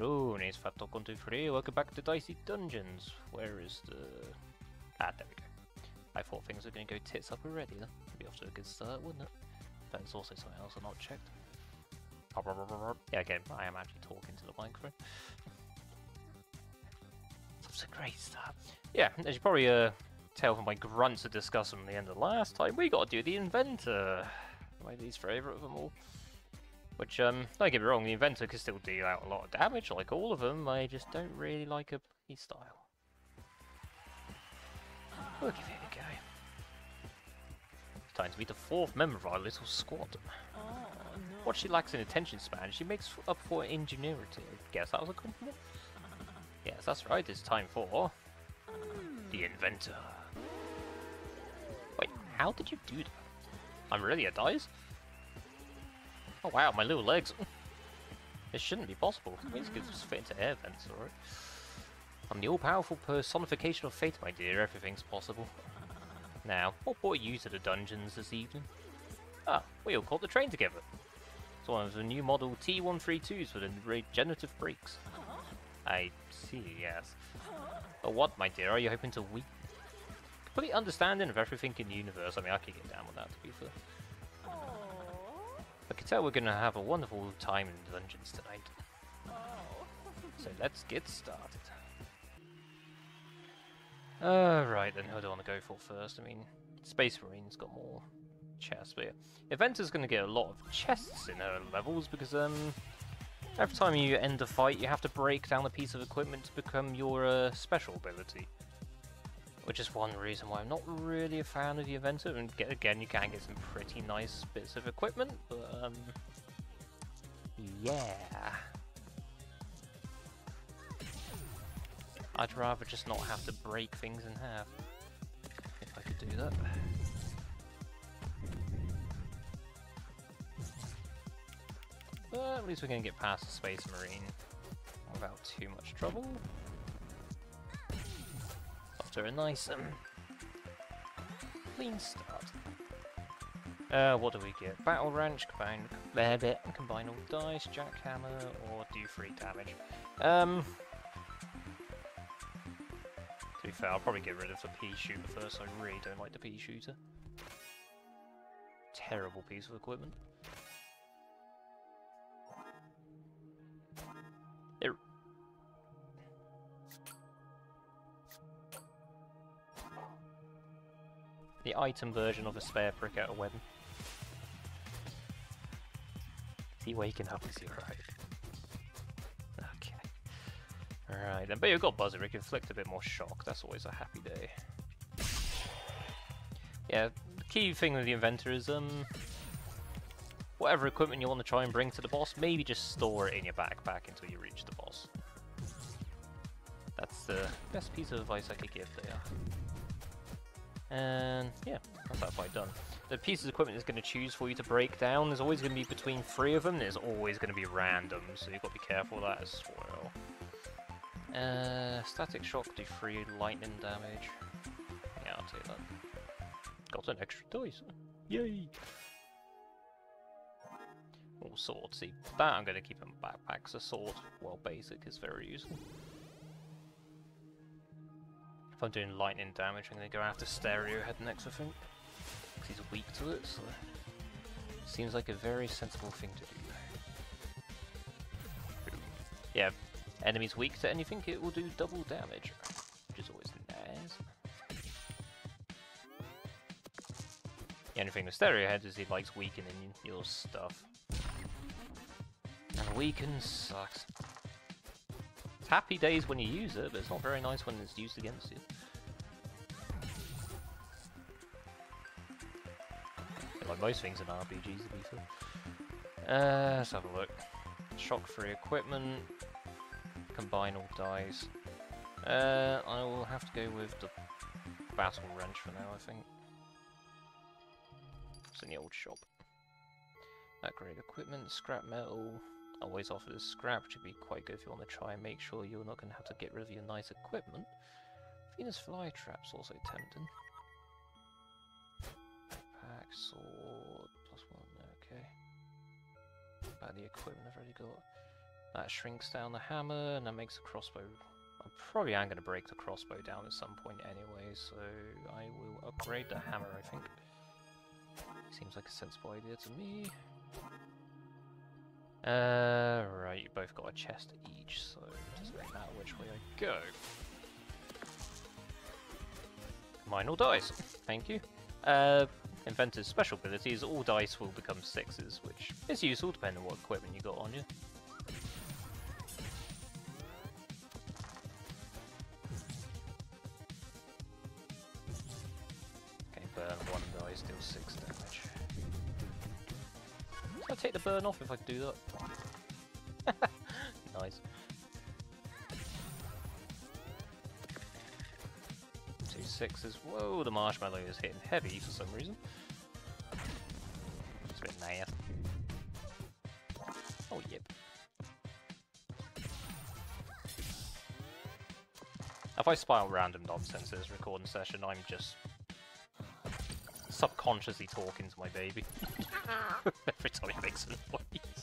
Hello, name's Fat Dog 123. Welcome back to Dicey Dungeons. Where is the... Ah, there we go. I thought things were going to go tits up already. Then. Be off to a good start, wouldn't it? But it's also something else I've not checked. Yeah, again, I am actually talking to the microphone. That's a great start. Yeah, as you probably uh, tell from my grunts of discussion at the end of last time, we got to do the Inventor. My least favourite of them all. Which, um, don't get me wrong, the Inventor can still deal out a lot of damage, like all of them. I just don't really like a play style. We'll give it a go. It's time to meet the fourth member of our little squad. What she lacks in attention span, she makes up for ingenuity. I guess that was a compliment? Yes, that's right, it's time for... The Inventor. Wait, how did you do that? I'm really a dice? Oh wow, my little legs. This shouldn't be possible. These could just fit into air vents, alright? I'm the all-powerful personification of fate, my dear. Everything's possible. Now, what brought you to the dungeons this evening? Ah, we all caught the train together. It's one of the new model T132s for the regenerative brakes. I see, yes. But what, my dear, are you hoping to weep? Complete understanding of everything in the universe. I mean, I could get down with that, to be fair. I can tell we're going to have a wonderful time in the dungeons tonight. So let's get started. Uh, right then, who do I want to go for first? I mean, Space Marine's got more chests, but yeah. Inventor's going to get a lot of chests in her levels because um, every time you end a fight, you have to break down a piece of equipment to become your uh, special ability. Which is one reason why I'm not really a fan of the Inventor. And get, again, you can get some pretty nice bits of equipment, but um, yeah. I'd rather just not have to break things in half. If I could do that. But at least we're going to get past the Space Marine without too much trouble. After a nice um, clean start. Uh, what do we get? Battle Wrench, combine, combine all dice, jackhammer, or do free damage. Um, to be fair, I'll probably get rid of the pea shooter first. I really don't like the pea shooter. Terrible piece of equipment. The item version of a spare brick out of weapon. Is he waking up? Is he alright? Okay. Alright then, but you've got Buzzer, it can inflict a bit more shock, that's always a happy day. Yeah, the key thing with the Inventor is, um, whatever equipment you want to try and bring to the boss, maybe just store it in your backpack until you reach the boss. That's the best piece of advice I could give there. And yeah, that's that fight done. The pieces of equipment is going to choose for you to break down. There's always going to be between three of them. There's always going to be random, so you've got to be careful of that as well. Uh, static shock, do free lightning damage. Yeah, I'll take that. Got an extra dice. Yay! All swords. See, that I'm going to keep in backpacks. A sword, well, basic, is very useful. If I'm doing lightning damage, I'm going to go after Stereo Head next, I think. He's weak to it, so... Seems like a very sensible thing to do. Yeah, enemies weak to anything, it will do double damage. Which is always nice. The only thing with Stereo Head is he likes weakening your stuff. And weaken sucks. It's happy days when you use it, but it's not very nice when it's used against you. Most things in RPGs, to be fair. Uh, let's have a look. Shock-free equipment. Combine all dies. Uh, I will have to go with the Battle Wrench for now, I think. It's in the old shop. Upgrade equipment, scrap metal. Always offer this scrap, which would be quite good if you want to try and make sure you're not going to have to get rid of your nice equipment. Venus flytrap's also tempting. Sword, plus one, okay. About the equipment I've already got. That shrinks down the hammer, and that makes the crossbow... I probably am going to break the crossbow down at some point anyway, so I will upgrade the hammer, I think. Seems like a sensible idea to me. Uh, right, you both got a chest each, so it doesn't matter which way I go. Mine all dies. Thank you. Uh, Inventor's special abilities, all dice will become sixes, which is useful depending on what equipment you got on you. Okay, burn one dice, deal six damage. Can I take the burn off if I do that? Sixes. Whoa, the marshmallow is hitting heavy for some reason. It's a bit naff. Oh, yep. If I spy out random nonsense in this recording session, I'm just subconsciously talking to my baby. Every time he makes a noise.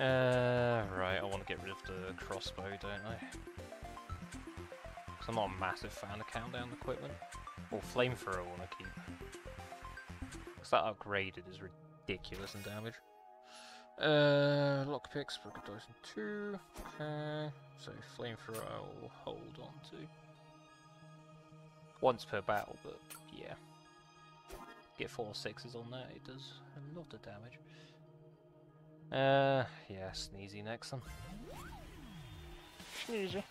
Uh, right, I want to get rid of the crossbow, don't I? Because I'm not a massive fan of countdown equipment. Or flamethrower I want to keep. Because that upgraded is ridiculous in damage. Uh, lockpicks, broken dice in two. Okay, so flamethrower I will hold on to. Once per battle, but yeah. Get four sixes on that, it does a lot of damage. Uh, yeah, sneezy next then. Sneezy.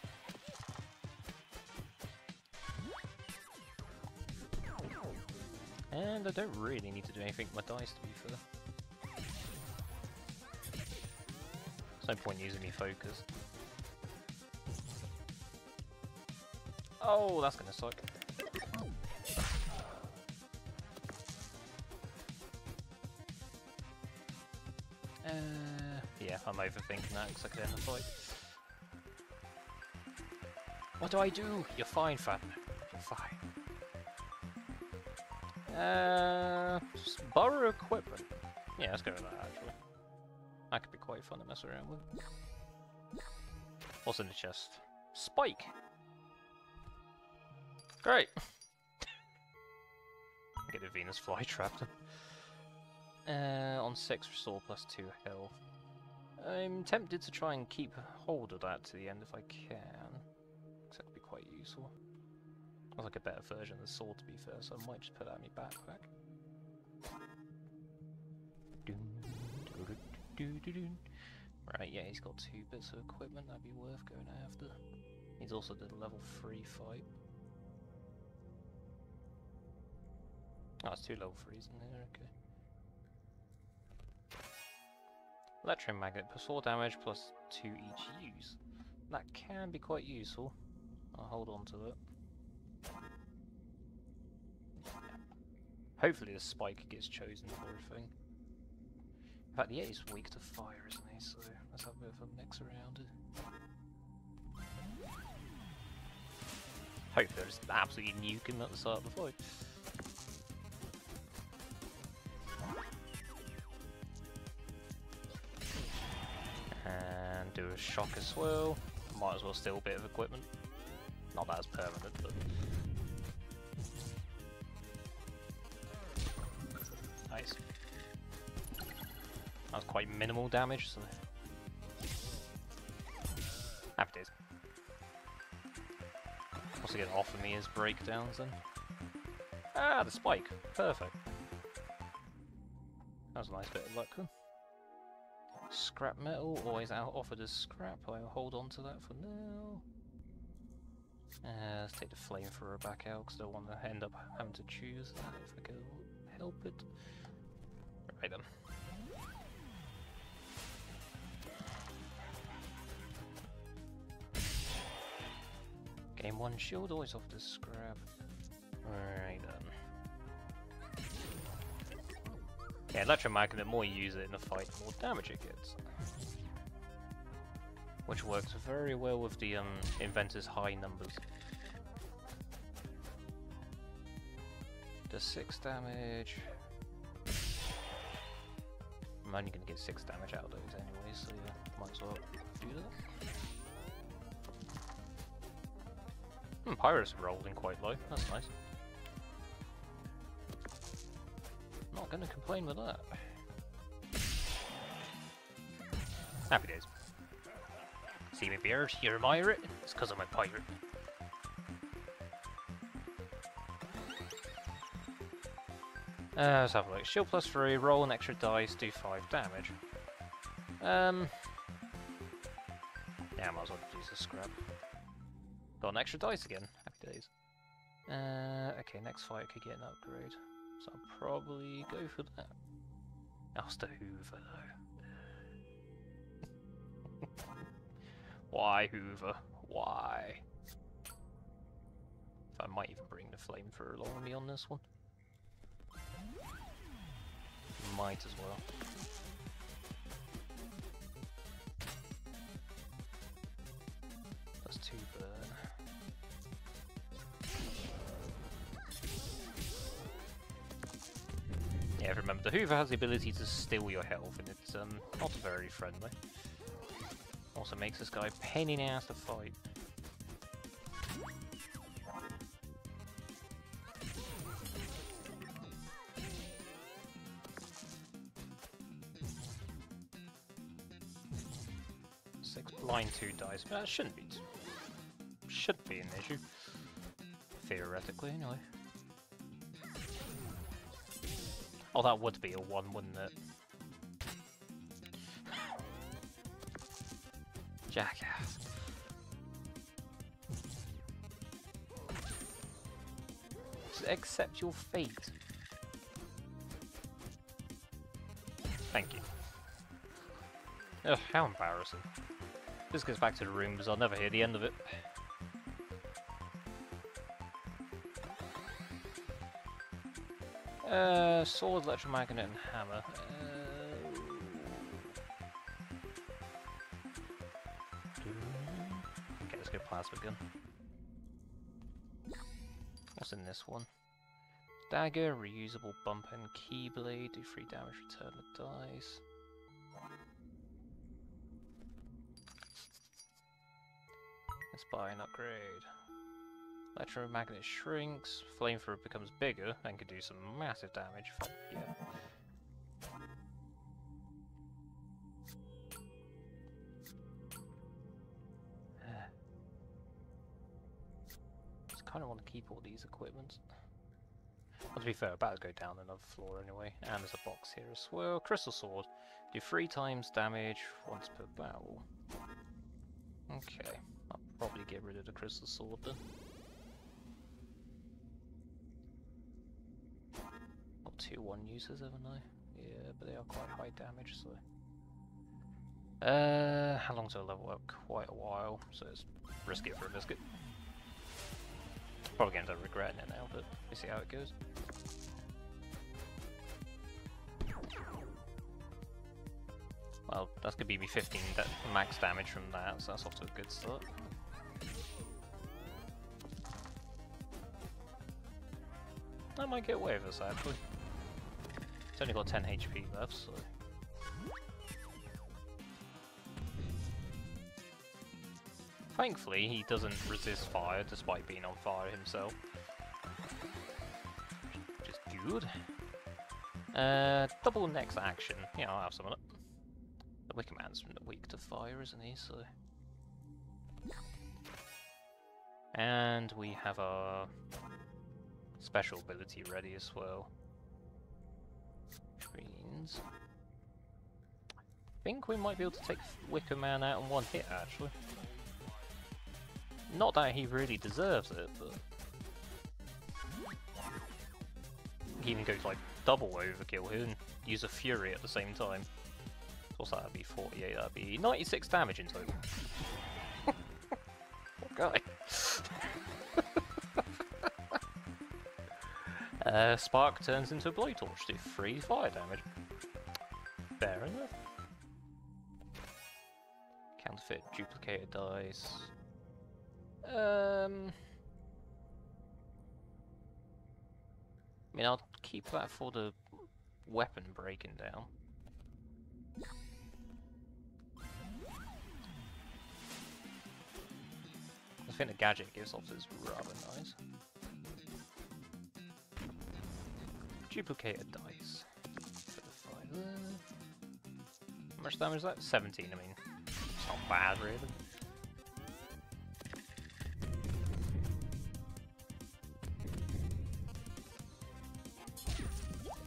And I don't really need to do anything with my dice to be fair. There's no point using me focus. Oh, that's gonna suck. Overthinking that because I could end the fight. What do I do? You're fine, Fat. You're fine. Uh, borrow equipment. Yeah, let's go with that actually. That could be quite fun to mess around with. What's in the chest? Spike! Great! Get a Venus flytrap. Uh, on 6 restore plus 2 health. I'm tempted to try and keep hold of that to the end if I can. Because that could be quite useful. That's like a better version of the sword to be fair, so I might just put that in my backpack. Right, yeah, he's got two bits of equipment, that'd be worth going after. He's also did a level 3 fight. Oh, it's two level 3s in there, okay. Electromagnet, plus 4 damage, plus 2 each use. That can be quite useful. I'll hold on to it. Hopefully the spike gets chosen for a thing. In fact, the yeah, he's weak to fire, isn't he? So let's have a bit of a mix around it. Hope there's absolutely him at the start of the fight. And do a shock as well. Might as well steal a bit of equipment. Not that as permanent, but... Nice. That was quite minimal damage, so... Happy days. What's he to offer me as breakdowns then? Ah, the spike. Perfect. That was a nice bit of luck. Scrap metal, always out offered as scrap. I'll hold on to that for now. Uh, let's take the flamethrower back out because I don't want to end up having to choose that if I can help it. Right then. Game one shield always off the scrap. Right then. Yeah, electromagnet, the more you use it in a fight, the more damage it gets. Which works very well with the um, inventor's high numbers. Does 6 damage. I'm only going to get 6 damage out of those anyway, so yeah, might as well do that. Hmm, Pirate's rolling quite low, that's nice. Not going to complain with that. Happy days. See me beard, you admire it? It's because I'm a pirate. Uh, let's have a look. Shield plus 3, roll an extra dice, do 5 damage. Um. Yeah, I might as well use a scrap. Got an extra dice again. Happy days. Uh, okay, next fight could get an upgrade. So I'll probably go for that. Master Hoover, though. Why, Hoover? Why? I might even bring the flamethrower along with me on this one. Might as well. That's two burn. Remember, the Hoover has the ability to steal your health, and it's um, not very friendly. Also makes this guy pain in the ass to fight. Six blind two dice. But that shouldn't be should be an issue. Theoretically, anyway. Oh, that would be a one, wouldn't it? Jackass. Just accept your fate. Thank you. Ugh, how embarrassing. This goes back to the rooms, I'll never hear the end of it. Uh, sword, electromagnet, and hammer. Uh... Okay, let's go plasma gun. What's in this one? Dagger, reusable bump and keyblade, do 3 damage, return the dice. Let's buy an upgrade. Electromagnet shrinks, flamethrower becomes bigger and can do some massive damage. Yeah. Just kind of want to keep all these equipments. Well, to be fair, about to go down another floor anyway. And there's a box here as well. Crystal Sword. Do three times damage once per battle. Okay. I'll probably get rid of the Crystal Sword then. Two one users, haven't I? Yeah, but they are quite high damage, so. Uh, how long's I level up? Quite a while, so it's risky for a biscuit. Probably going to regret it now, but we see how it goes. Well, that's gonna be me 15 max damage from that, so that's off to a good start. I might get away with this actually. It's only got 10 HP left, so... Thankfully, he doesn't resist fire despite being on fire himself. Which is good. Uh, double next action. Yeah, I'll have some of it. The Wicker Man's weak to fire, isn't he? So. And we have our special ability ready as well. I think we might be able to take Wicker Man out in one hit, actually. Not that he really deserves it, but... He even goes like double overkill here and use a Fury at the same time. What's that? That'd be 48, that'd be 96 damage in total. Guy. Uh, Spark turns into a blowtorch, do 3 fire damage. Fair enough. Counterfeit duplicated dice. Um... I mean, I'll keep that for the weapon breaking down. I think the gadget gives off is rather nice. Duplicated dice. How much damage is that? 17, I mean. It's not bad, really.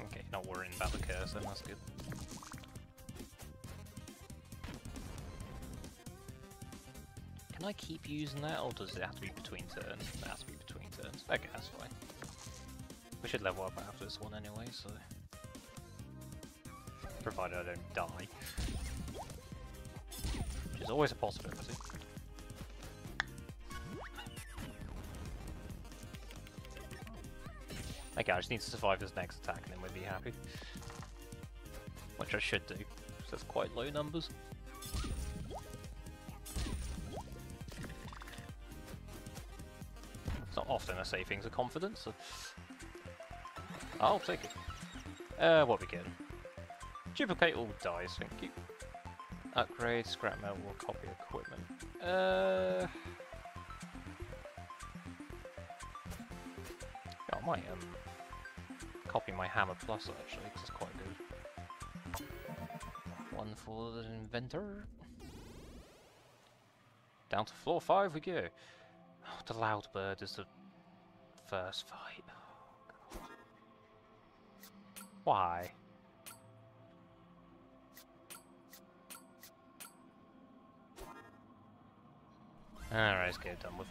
Okay, not worrying about the curse then, that's good. Can I keep using that, or does it have to be between turns? It has to be between turns. Okay, that's fine. We should level up after this one anyway, so... Provided I don't die. Which is always a possibility. Okay, I just need to survive this next attack and then we'll be happy. Which I should do, because that's quite low numbers. It's not often I say things with confidence, so... I'll take it. Uh, what we get? Duplicate all dies, thank you. Upgrade, scrap metal, or copy equipment. Uh... Yeah, I might um, copy my hammer plus actually, because it's quite good. One for the inventor. Down to floor five we go. Oh, the loud bird is the first fight. Oh, Why? Alright, let's get it done with.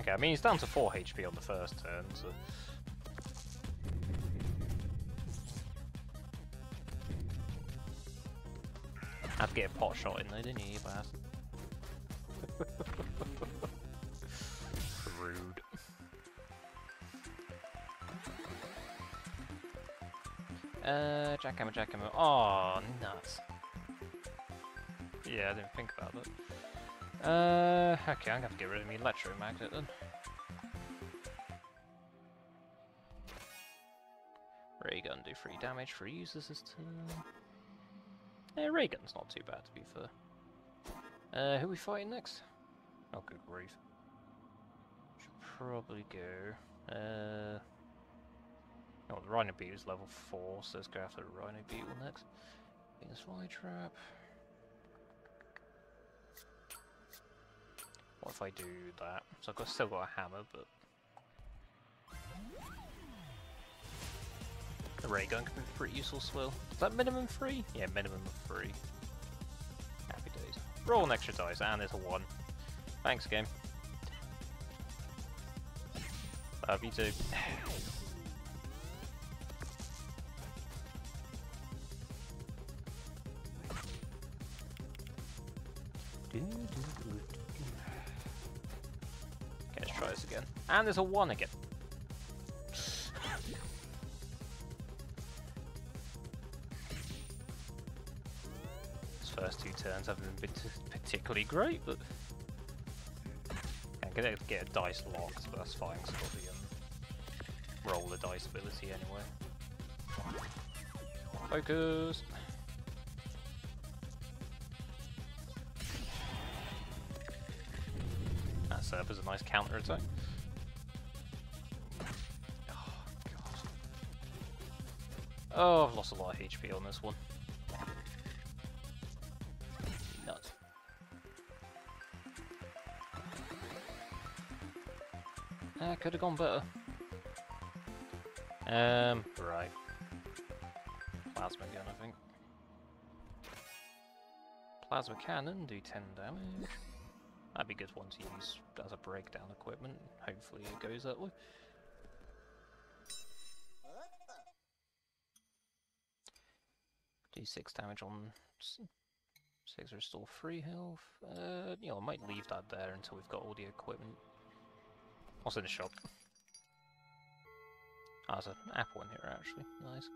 Okay, I mean he's down to 4 HP on the first turn, so... Had to get a pot shot in there, didn't you, you bastard? Rude. Uh, jackhammer, jackhammer. Oh, nuts. Yeah, I didn't think about that. Uh, okay, I'm gonna have to get rid of my electromagnet then. Ray gun do free damage for users this turn. Yeah, ray gun's not too bad to be fair. Uh, who are we fighting next? Oh, good grief. Should probably go. Uh, oh, the Rhino Beetle is level 4, so let's go after the Rhino Beetle next. Venus Flytrap. What if I do that? So I've got, still got a hammer, but... The ray gun can be pretty useful as well. Is that minimum three? Yeah, minimum of three. Roll an extra dice, and there's a one. Thanks, game. Love you too. Okay, let's try this again. And there's a one again. Turns haven't been particularly great, but I'm gonna get a dice locked, but that's fine. I've got the roll the dice ability anyway. Focus. That serves as a nice counter attack. Oh, God. Oh, I've lost a lot of HP on this one. Could have gone better. Um, right. Plasma gun, I think. Plasma cannon, do 10 damage. That'd be a good one to use as a breakdown equipment. Hopefully it goes that way. Do 6 damage on 6 restore 3 health. Uh, you know, I might leave that there until we've got all the equipment. What's in the shop? Ah, there's an apple in here actually. Nice.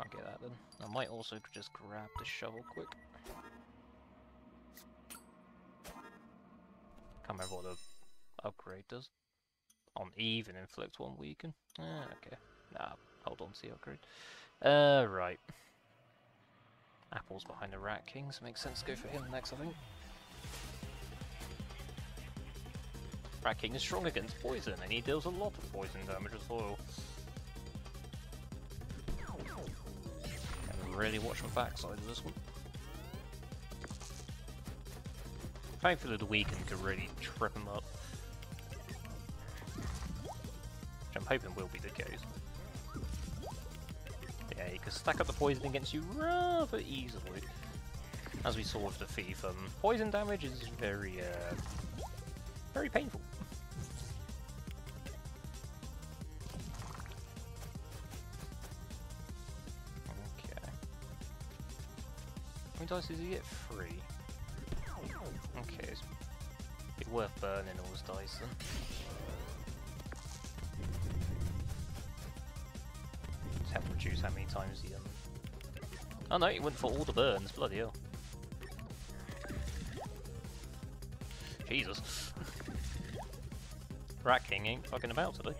I'll get that then. I might also just grab the shovel quick. Can't remember what the upgrade does. On even inflict one weaken. Ah, okay. Nah, hold on to the upgrade. Uh, right. Apple's behind the Rat King, so makes sense to go for him next, I think. Rat King is strong against poison, and he deals a lot of poison damage as well. And really watch my backside of this one. Thankfully the weaken could really trip him up. Which I'm hoping will be the case. Yeah, he can stack up the poison against you rather easily. As we saw with the thief, um, poison damage is very, uh, very painful. Dice does he get? free? Okay, it's be worth burning all his dice then. Just help reduce how many times he um. Oh no, he went for all the burns. Bloody hell. Jesus. Rat King ain't fucking about today.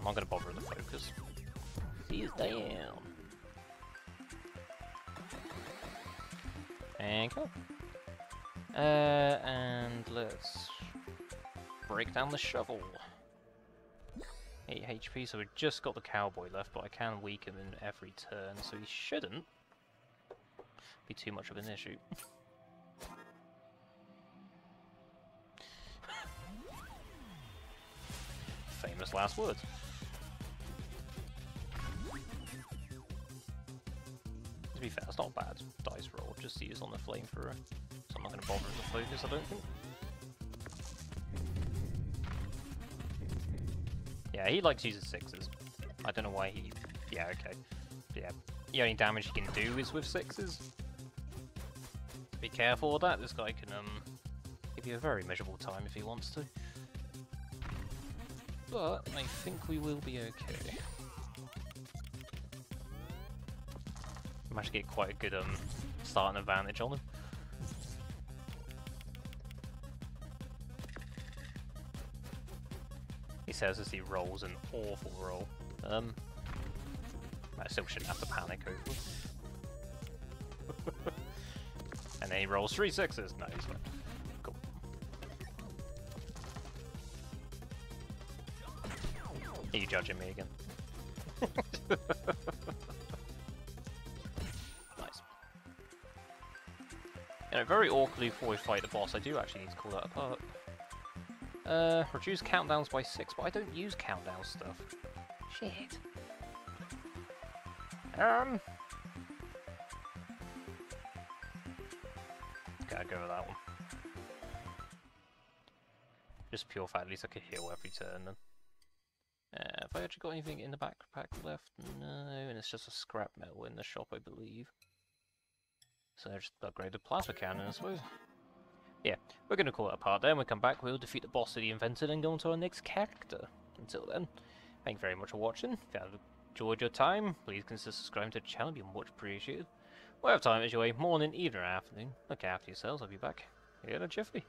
I'm not gonna bother with the focus. He is down. And go. Uh, and let's break down the shovel. 8 HP, so we've just got the cowboy left, but I can weaken him every turn, so he shouldn't be too much of an issue. Famous last words. To be fair, it's not a bad dice roll, just to use on the flamethrower. So I'm not going to bother with the focus, I don't think. Yeah, he likes using sixes. I don't know why he... Yeah, okay. Yeah, the only damage he can do is with sixes. Be careful with that, this guy can um give you a very miserable time if he wants to. But I think we will be okay. Managed to get quite a good um starting advantage on him. He says as he rolls an awful roll. Um, I still shouldn't have to panic over it. and then he rolls three sixes. No, he's fine. Are you judging me again? very awkwardly before we fight the boss, I do actually need to call that apart. Uh, reduce countdowns by six, but I don't use countdown stuff. Shit. Um. Gotta go with that one. Just pure fact, at least I could heal every turn then. Uh, have I actually got anything in the backpack left? No, and it's just a scrap metal in the shop, I believe. So just upgrade the plasma cannon, I suppose. Yeah, we're going to call it a part there. When we come back, we'll defeat the boss that he invented and go on to our next character. Until then, thank you very much for watching. If you have enjoyed your time, please consider subscribing to the channel, It'd be much appreciated. Whatever time is your way, morning, evening or afternoon, look after yourselves, I'll be back in a jiffy.